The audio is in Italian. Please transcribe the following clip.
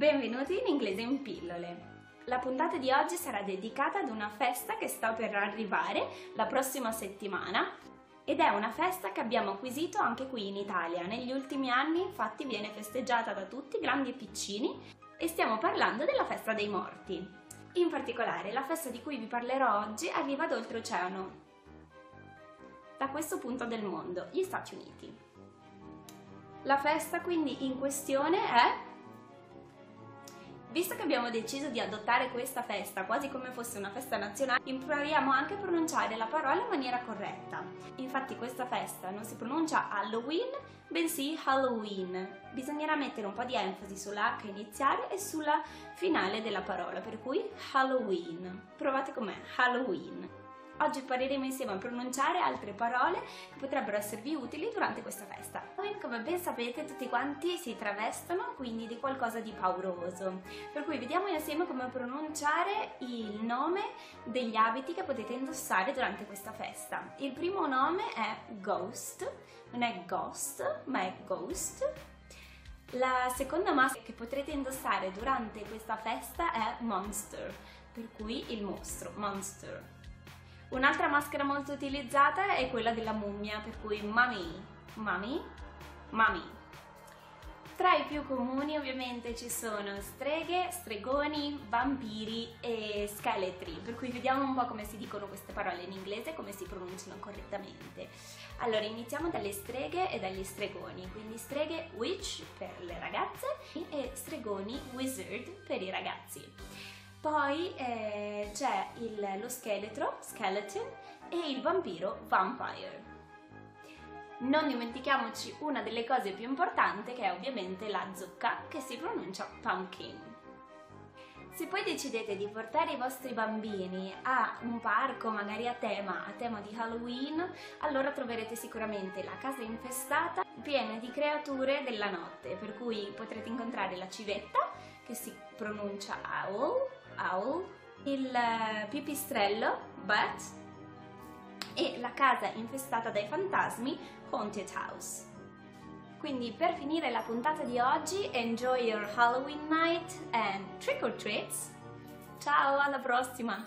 Benvenuti in Inglese in pillole. La puntata di oggi sarà dedicata ad una festa che sta per arrivare la prossima settimana ed è una festa che abbiamo acquisito anche qui in Italia. Negli ultimi anni infatti viene festeggiata da tutti, grandi e piccini, e stiamo parlando della festa dei morti. In particolare la festa di cui vi parlerò oggi arriva ad oltreoceano, da questo punto del mondo, gli Stati Uniti. La festa quindi in questione è Visto che abbiamo deciso di adottare questa festa quasi come fosse una festa nazionale, impariamo anche a pronunciare la parola in maniera corretta. Infatti questa festa non si pronuncia Halloween, bensì Halloween. Bisognerà mettere un po' di enfasi sulla H iniziale e sulla finale della parola, per cui Halloween. Provate com'è, Halloween. Oggi impareremo insieme a pronunciare altre parole che potrebbero esservi utili durante questa festa. Come ben sapete tutti quanti si travestono quindi di qualcosa di pauroso, per cui vediamo insieme come pronunciare il nome degli abiti che potete indossare durante questa festa. Il primo nome è Ghost, non è Ghost ma è Ghost. La seconda maschera che potrete indossare durante questa festa è Monster, per cui il mostro, Monster. Un'altra maschera molto utilizzata è quella della mummia, per cui mummy, mummy, mummy. Tra i più comuni ovviamente ci sono streghe, stregoni, vampiri e scheletri, per cui vediamo un po' come si dicono queste parole in inglese e come si pronunciano correttamente. Allora iniziamo dalle streghe e dagli stregoni, quindi streghe witch per le ragazze e stregoni wizard per i ragazzi. Poi eh, c'è lo scheletro, skeleton, e il vampiro, vampire. Non dimentichiamoci una delle cose più importanti che è ovviamente la zucca, che si pronuncia pumpkin. Se poi decidete di portare i vostri bambini a un parco, magari a tema, a tema di Halloween, allora troverete sicuramente la casa infestata piena di creature della notte, per cui potrete incontrare la civetta, che si pronuncia owl, owl, il eh, pipistrello, bat, e la casa infestata dai fantasmi, haunted house. Quindi per finire la puntata di oggi, enjoy your Halloween night and trick or treats! Ciao, alla prossima!